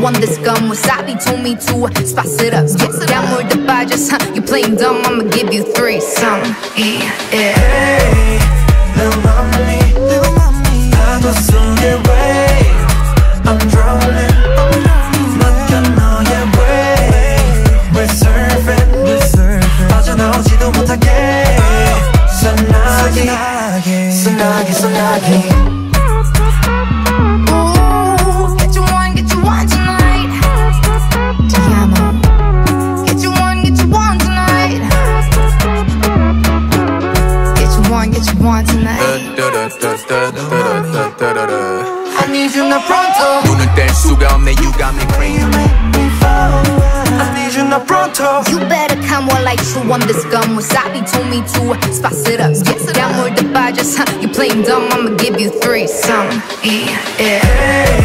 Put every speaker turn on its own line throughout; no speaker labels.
want this gum Wasabi told me to spice it up Yes, downward the badges, huh? You playing dumb, I'ma give you three Some, yeah, yeah
Hey, little mommy, little mommy 파도 속의 wave I'm drowning 맡겨 너의 wave We're surfing, we're surfing 빠져나오지도 못하게 순하게 순하게 순하게
Ooh, I need you now pronto
눈을 뗄 수가 없네 You got me crazy
I need you now pronto
You better come while I chew on this gum Wasabi told me to spice it up Yes, downward the badges, huh? You playing dumb, I'ma give you three Some, yeah,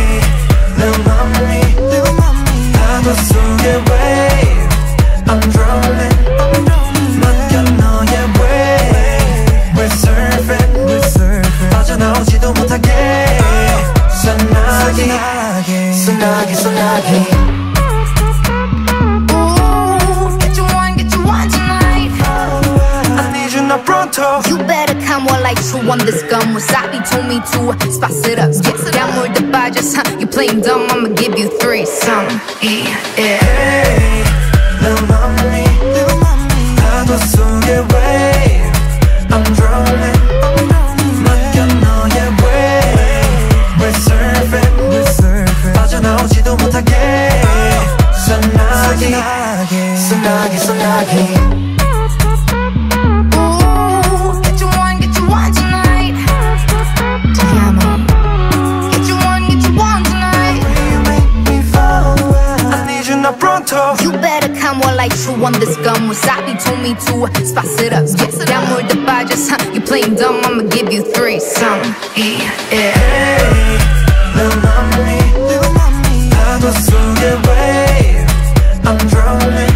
You better come while I chew on this gum. Wasabi told me to spice it up. Yes, downward the badges, huh? You playing dumb, I'ma give you three Some, yeah, You better come while I chew on this gum Wasabi told me to spice it up Yes, downward the badges, huh? You playing dumb, I'ma give you three Some, yeah, yeah
Hey, little mommy, little mommy 파도 속의 wave I'm drowning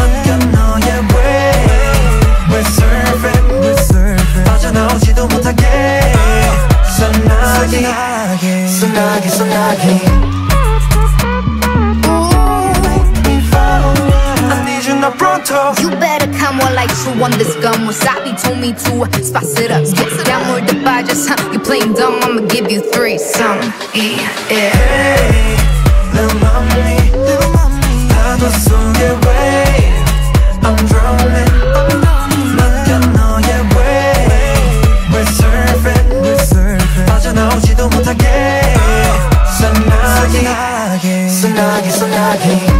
맡겨 너의 wave We're surfing, we're surfing 빠져나오지도 못하게 순하게 순하게 순하게 I
come while I chew on this gum Wasabi told me to spice it up Yes, downward the badges, huh? You playing dumb, I'ma give you three Some, yeah, yeah
Hey, little mommy, little mommy 파도 속의 wave I'm drowning 맡겨 너의 wave We're surfing, we're surfing 빠져나오지도 못하게 순하게 순하게 순하게